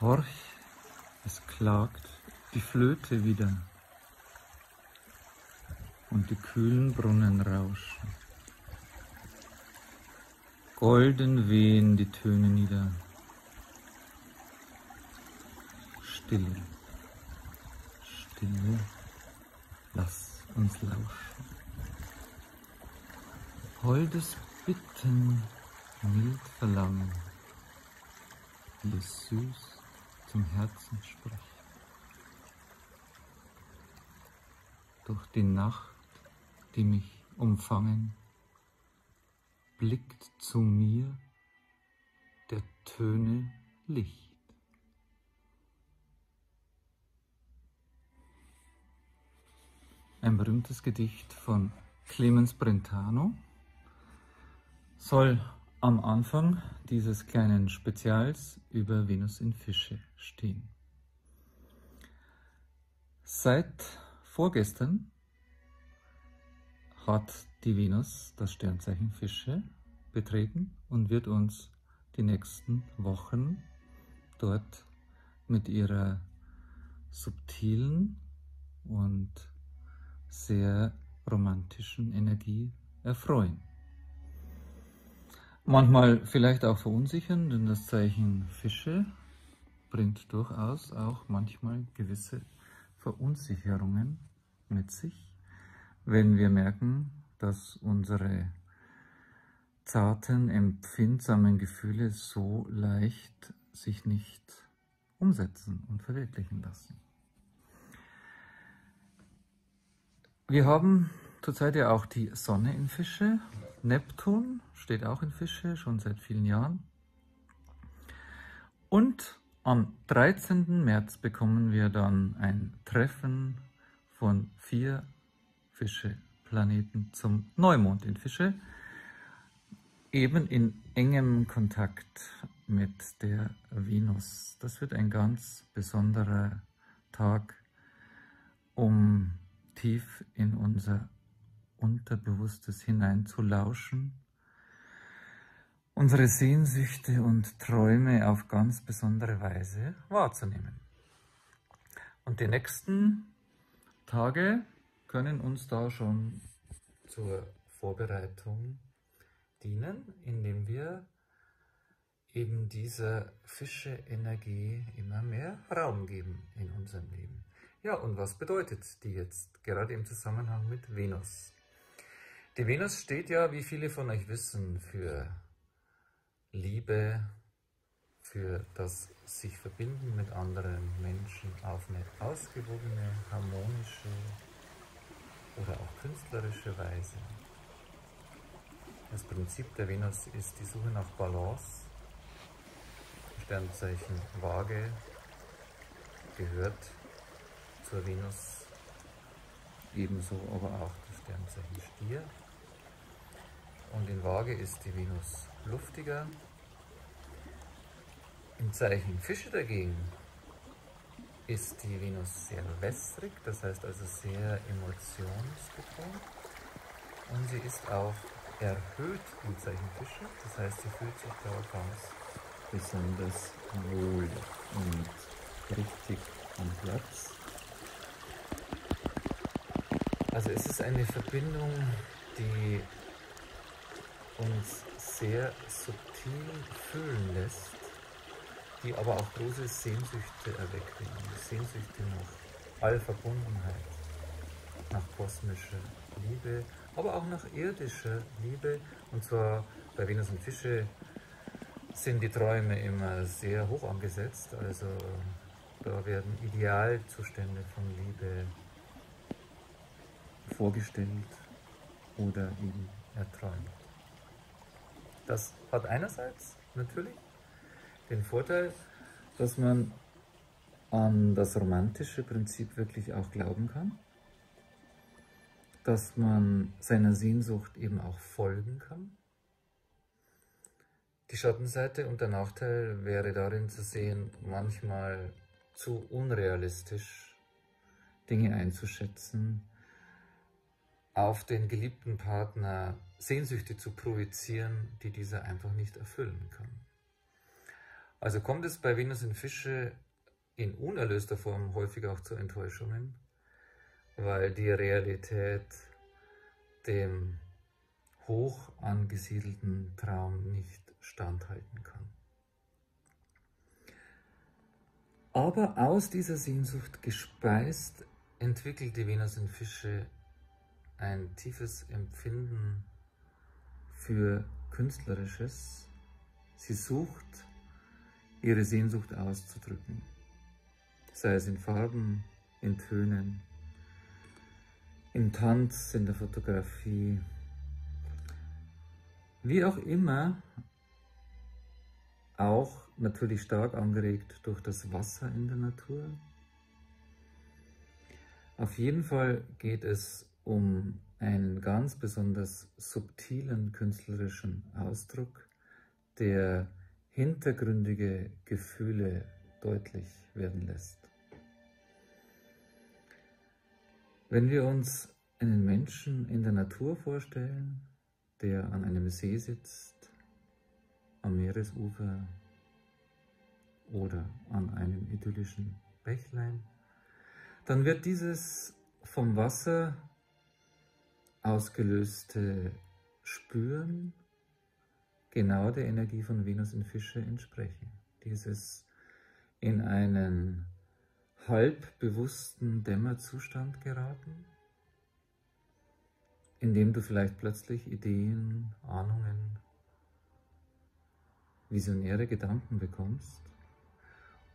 Horch, es klagt die Flöte wieder und die kühlen Brunnen rauschen. Golden wehen die Töne nieder. Stille, Stille, lass uns lauschen. Holdes Bitten, mild Verlangen, wie süß zum Herzen spricht. Durch die Nacht, die mich umfangen, blickt zu mir der Töne Licht. Ein berühmtes Gedicht von Clemens Brentano soll am Anfang dieses kleinen Spezials über Venus in Fische stehen. Seit vorgestern hat die Venus das Sternzeichen Fische betreten und wird uns die nächsten Wochen dort mit ihrer subtilen und sehr romantischen Energie erfreuen. Manchmal vielleicht auch verunsichern, denn das Zeichen Fische bringt durchaus auch manchmal gewisse Verunsicherungen mit sich, wenn wir merken, dass unsere zarten, empfindsamen Gefühle so leicht sich nicht umsetzen und verwirklichen lassen. Wir haben zurzeit ja auch die Sonne in Fische Neptun steht auch in Fische, schon seit vielen Jahren. Und am 13. März bekommen wir dann ein Treffen von vier Fische-Planeten zum Neumond in Fische, eben in engem Kontakt mit der Venus. Das wird ein ganz besonderer Tag, um tief in unser Unterbewusstes hineinzulauschen, unsere Sehnsüchte und Träume auf ganz besondere Weise wahrzunehmen. Und die nächsten Tage können uns da schon zur Vorbereitung dienen, indem wir eben dieser Fische-Energie immer mehr Raum geben in unserem Leben. Ja, und was bedeutet die jetzt gerade im Zusammenhang mit Venus? Die Venus steht ja, wie viele von euch wissen, für Liebe, für das sich verbinden mit anderen Menschen auf eine ausgewogene, harmonische oder auch künstlerische Weise. Das Prinzip der Venus ist die Suche nach Balance. Sternzeichen Waage gehört zur Venus, ebenso aber auch das Sternzeichen Stier. Und in Waage ist die Venus luftiger. Im Zeichen Fische dagegen ist die Venus sehr wässrig, das heißt also sehr emotionsbetont. Und sie ist auch erhöht im Zeichen Fische, das heißt sie fühlt sich da ganz besonders wohl und richtig am Platz. Also es ist eine Verbindung, die uns sehr subtil fühlen lässt, die aber auch große Sehnsüchte erwecken. Sehnsüchte nach Allverbundenheit, nach kosmischer Liebe, aber auch nach irdischer Liebe. Und zwar bei Venus und Fische sind die Träume immer sehr hoch angesetzt. Also da werden Idealzustände von Liebe vorgestellt oder eben erträumt. Das hat einerseits natürlich den Vorteil, dass man an das romantische Prinzip wirklich auch glauben kann, dass man seiner Sehnsucht eben auch folgen kann. Die Schattenseite und der Nachteil wäre darin zu sehen, manchmal zu unrealistisch Dinge einzuschätzen, auf den geliebten Partner Sehnsüchte zu projizieren, die dieser einfach nicht erfüllen kann. Also kommt es bei Venus in Fische in unerlöster Form häufig auch zu Enttäuschungen, weil die Realität dem hoch angesiedelten Traum nicht standhalten kann. Aber aus dieser Sehnsucht gespeist entwickelt die Venus in Fische ein tiefes Empfinden für Künstlerisches. Sie sucht ihre Sehnsucht auszudrücken, sei es in Farben, in Tönen, im Tanz, in der Fotografie, wie auch immer, auch natürlich stark angeregt durch das Wasser in der Natur. Auf jeden Fall geht es um einen ganz besonders subtilen künstlerischen Ausdruck, der hintergründige Gefühle deutlich werden lässt. Wenn wir uns einen Menschen in der Natur vorstellen, der an einem See sitzt, am Meeresufer oder an einem idyllischen Bächlein, dann wird dieses vom Wasser ausgelöste Spüren genau der Energie von Venus in Fische entsprechen. Dieses in einen halb bewussten Dämmerzustand geraten, in dem du vielleicht plötzlich Ideen, Ahnungen, visionäre Gedanken bekommst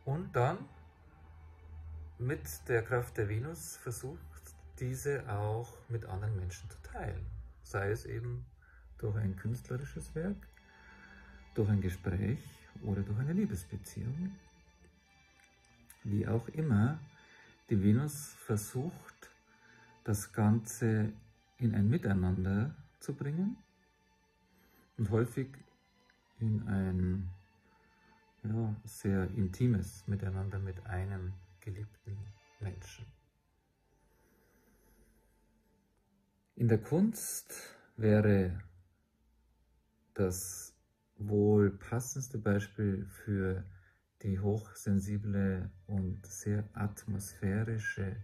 und dann mit der Kraft der Venus versucht, diese auch mit anderen Menschen zu teilen. Sei es eben durch ein künstlerisches Werk, durch ein Gespräch oder durch eine Liebesbeziehung. Wie auch immer, die Venus versucht, das Ganze in ein Miteinander zu bringen und häufig in ein ja, sehr intimes Miteinander mit einem geliebten Menschen. In der Kunst wäre das wohl passendste Beispiel für die hochsensible und sehr atmosphärische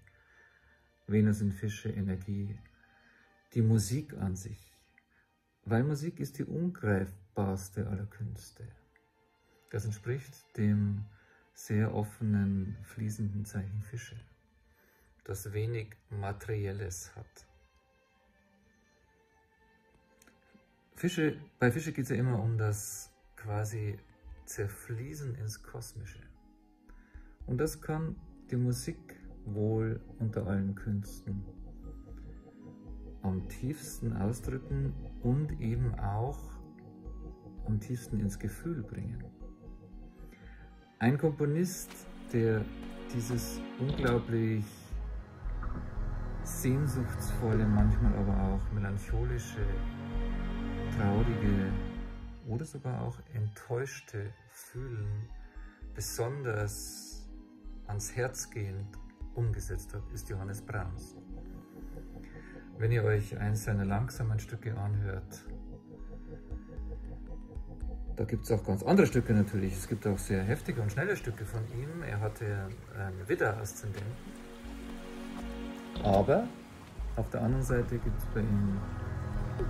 Venus in Fische Energie die Musik an sich, weil Musik ist die ungreifbarste aller Künste. Das entspricht dem sehr offenen, fließenden Zeichen Fische, das wenig Materielles hat. Fische, bei Fische geht es ja immer um das quasi Zerfließen ins Kosmische. Und das kann die Musik wohl unter allen Künsten am tiefsten ausdrücken und eben auch am tiefsten ins Gefühl bringen. Ein Komponist, der dieses unglaublich sehnsuchtsvolle, manchmal aber auch melancholische, traurige oder sogar auch enttäuschte Fühlen besonders ans Herz gehend umgesetzt hat, ist Johannes Brahms. Wenn ihr euch eins seiner langsamen Stücke anhört, da gibt es auch ganz andere Stücke natürlich. Es gibt auch sehr heftige und schnelle Stücke von ihm. Er hatte einen Widder-Aszendenten. Aber auf der anderen Seite gibt es bei ihm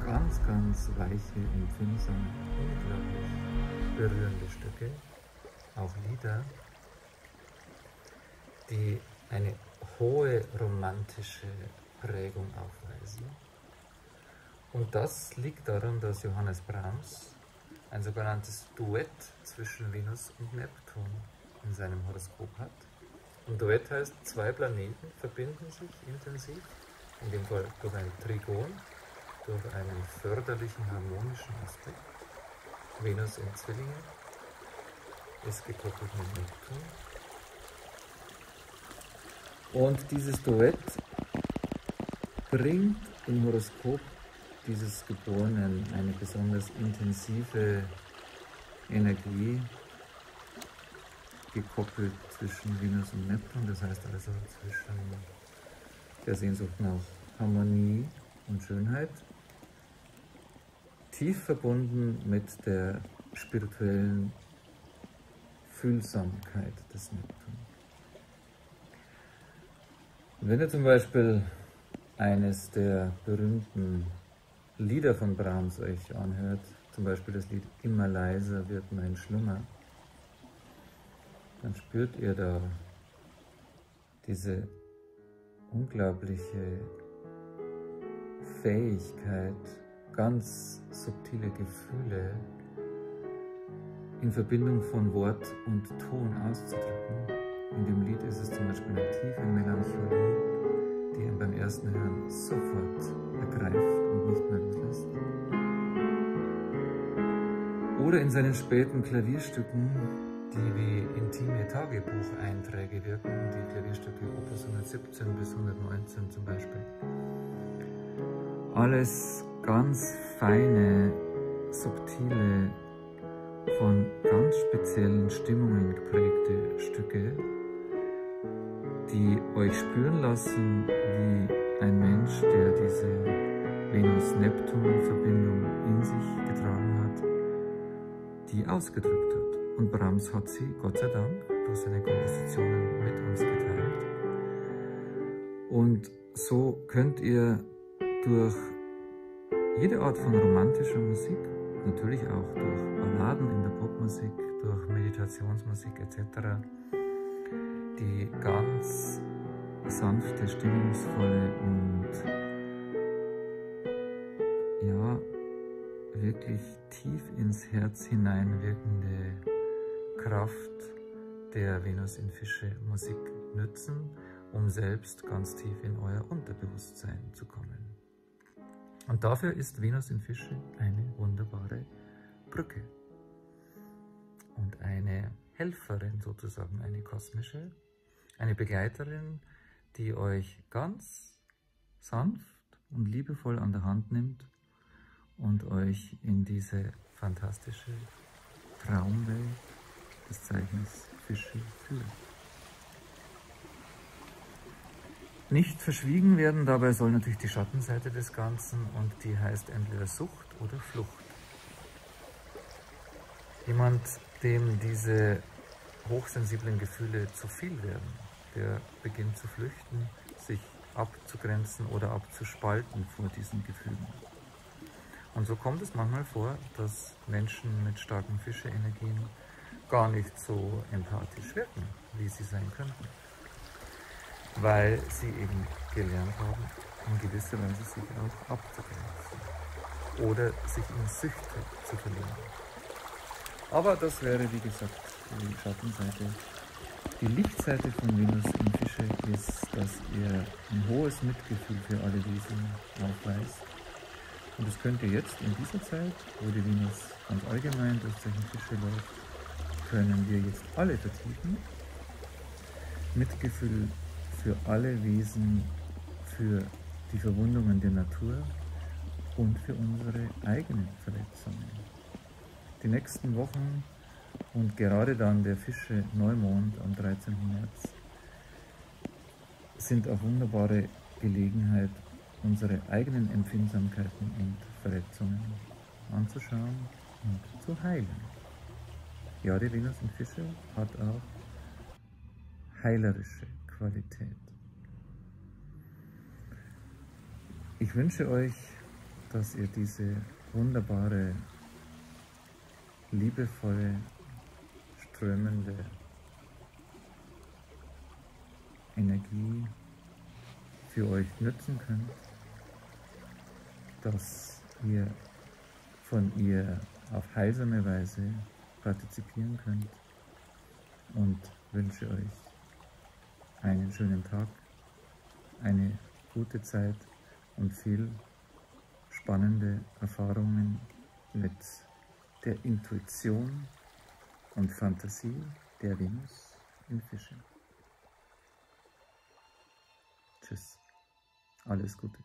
ganz, ganz weiche, empfindsame, unglaublich berührende Stücke, auch Lieder, die eine hohe romantische Prägung aufweisen. Und das liegt daran, dass Johannes Brahms ein sogenanntes Duett zwischen Venus und Neptun in seinem Horoskop hat. Und Duett heißt, zwei Planeten verbinden sich intensiv, in dem Fall durch ein Trigon, durch einen förderlichen harmonischen Aspekt. Venus in Zwillingen ist gekoppelt mit Neptun. Und dieses Duett bringt im Horoskop dieses Geborenen eine besonders intensive Energie gekoppelt zwischen Venus und Neptun, das heißt also zwischen der Sehnsucht nach Harmonie und Schönheit, tief verbunden mit der spirituellen Fühlsamkeit des Neptun. Wenn ihr zum Beispiel eines der berühmten Lieder von Brahms euch anhört, zum Beispiel das Lied Immer leiser wird mein Schlummer, dann spürt ihr da diese unglaubliche Fähigkeit, ganz subtile Gefühle in Verbindung von Wort und Ton auszudrücken. In dem Lied ist es zum Beispiel eine tiefe Melancholie, die ihn beim ersten Hören sofort ergreift und nicht mehr loslässt. Oder in seinen späten Klavierstücken, die wie intime Tagebucheinträge wirken, die Klavierstücke Opus 117 bis 119 zum Beispiel. Alles ganz feine, subtile, von ganz speziellen Stimmungen geprägte Stücke, die euch spüren lassen, wie ein Mensch, der diese Venus-Neptun-Verbindung in sich getragen hat, die ausgedrückt hat. Und Brahms hat sie, Gott sei Dank, durch seine Kompositionen mit uns geteilt. Und so könnt ihr durch jede Art von romantischer Musik, natürlich auch durch Balladen in der Popmusik, durch Meditationsmusik etc., die ganz sanfte, stimmungsvolle und ja, wirklich tief ins Herz hineinwirkende Kraft der Venus in Fische Musik nützen, um selbst ganz tief in euer Unterbewusstsein zu kommen. Und dafür ist Venus in Fische eine wunderbare Brücke und eine Helferin sozusagen, eine kosmische, eine Begleiterin, die euch ganz sanft und liebevoll an der Hand nimmt und euch in diese fantastische Traumwelt des Zeichens Fische führt. Nicht verschwiegen werden dabei soll natürlich die Schattenseite des Ganzen und die heißt entweder Sucht oder Flucht. Jemand, dem diese hochsensiblen Gefühle zu viel werden, der beginnt zu flüchten, sich abzugrenzen oder abzuspalten vor diesen Gefühlen. Und so kommt es manchmal vor, dass Menschen mit starken Fische-Energien gar nicht so empathisch wirken, wie sie sein könnten weil sie eben gelernt haben, in gewisser Weise sich auch abzugrenzen oder sich in Süchte zu verlieren. Aber das wäre, wie gesagt, die Schattenseite. Die Lichtseite von Venus im Fische ist, dass ihr ein hohes Mitgefühl für alle Wesen aufweist. Und das könnt ihr jetzt in dieser Zeit, wo die Venus ganz allgemein durch Zeichen Fische läuft, können wir jetzt alle vertiefen. Mitgefühl für alle Wesen, für die Verwundungen der Natur und für unsere eigenen Verletzungen. Die nächsten Wochen und gerade dann der Fische Neumond am 13. März sind auch wunderbare Gelegenheit, unsere eigenen Empfindsamkeiten und Verletzungen anzuschauen und zu heilen. Ja, die Venus in Fische hat auch heilerische Qualität. Ich wünsche euch, dass ihr diese wunderbare, liebevolle, strömende Energie für euch nützen könnt, dass ihr von ihr auf heilsame Weise partizipieren könnt und wünsche euch einen schönen Tag, eine gute Zeit und viel spannende Erfahrungen mit der Intuition und Fantasie der Venus in Fischen. Tschüss, alles Gute.